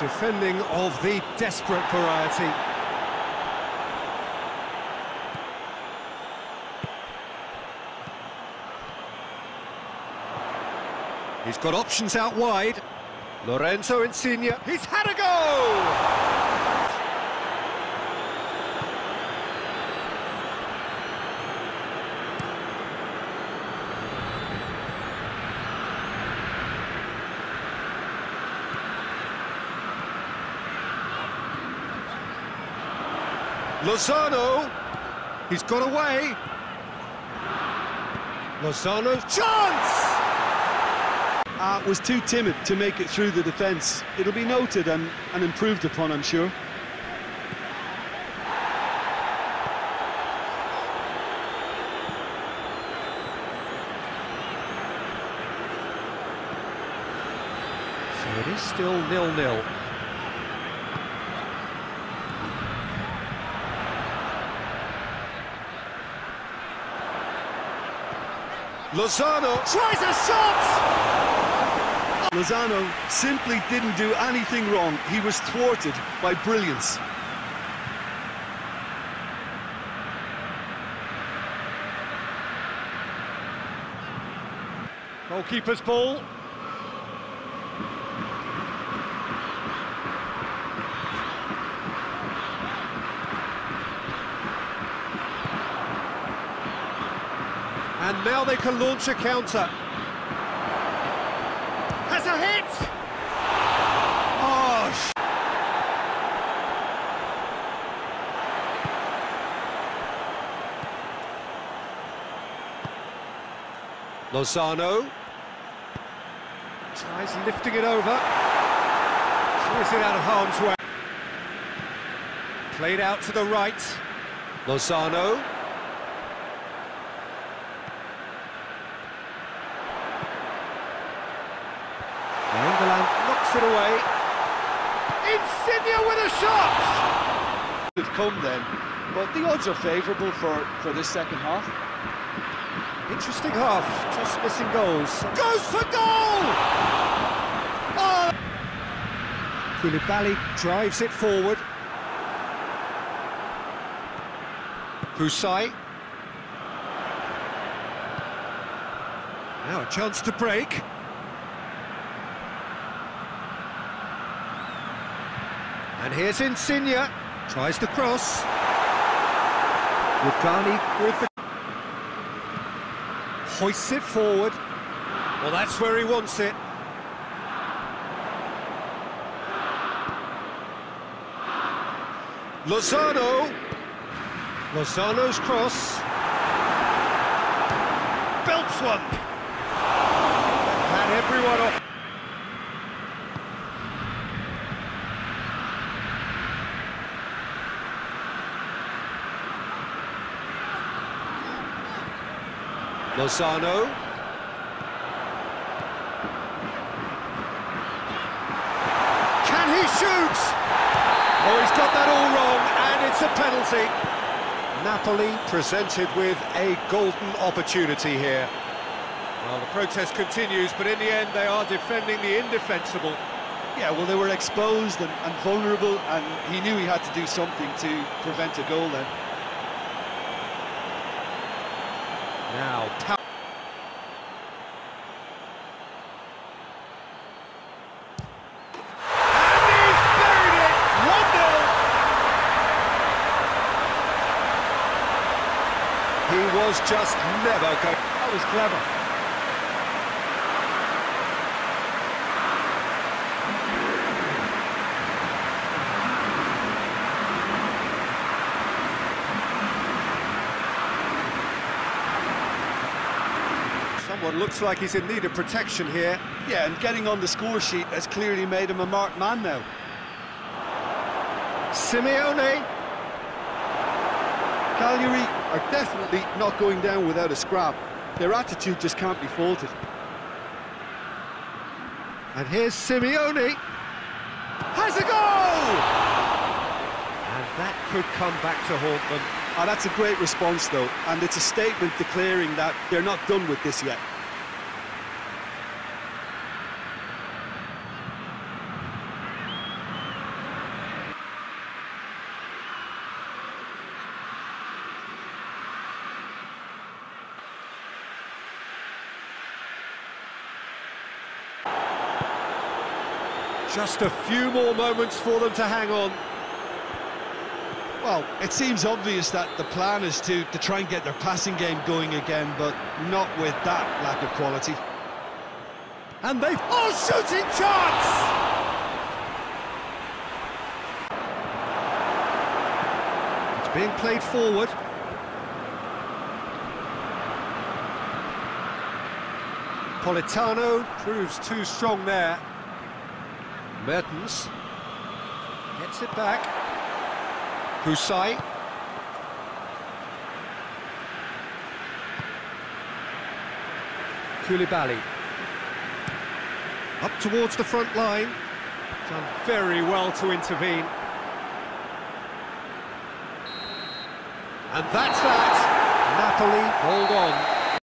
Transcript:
Defending of the desperate variety. He's got options out wide. Lorenzo Insigne, he's had a go! Lozano, he's got away. Lozano's chance! Uh, was too timid to make it through the defence. It'll be noted and, and improved upon, I'm sure. So it is still nil-nil. Lozano tries a shot! Lozano simply didn't do anything wrong. He was thwarted by brilliance. Goalkeeper's ball. Now they can launch a counter. Has a hit! Oh, Lozano tries lifting it over. Clears it out of harm's way. Played out to the right. Lozano. Knocks it away. Insigne with a shot! They've come then, but the odds are favourable for, for this second half. Interesting half, just missing goals. Goes for goal! Oh! Koulibaly drives it forward. Hysaj. Now a chance to break. And here's Insigne. Tries the cross. Rugani with the hoists it forward. Well, that's where he wants it. Lozano. Lozano's cross. Belts one. Had everyone off. Lozano. Can he shoot? Oh, he's got that all wrong, and it's a penalty. Napoli presented with a golden opportunity here. Well, the protest continues, but in the end, they are defending the indefensible. Yeah, well, they were exposed and, and vulnerable, and he knew he had to do something to prevent a goal then. Now, pow- And he's buried it! 1-0. He was just never going. That was clever. Someone looks like he's in need of protection here. Yeah, and getting on the score sheet has clearly made him a marked man now. Simeone. Cagliari are definitely not going down without a scrap. Their attitude just can't be faulted. And here's Simeone. Has a goal! And that could come back to haunt them. Ah, that's a great response, though, and it's a statement declaring that they're not done with this yet. Just a few more moments for them to hang on. Well, it seems obvious that the plan is to, to try and get their passing game going again, but not with that lack of quality. And they've... Oh, shooting chance! It's being played forward. Politano proves too strong there. Mertens gets it back. Hysaj. Koulibaly. Up towards the front line. Done very well to intervene. And that's that. Napoli hold on.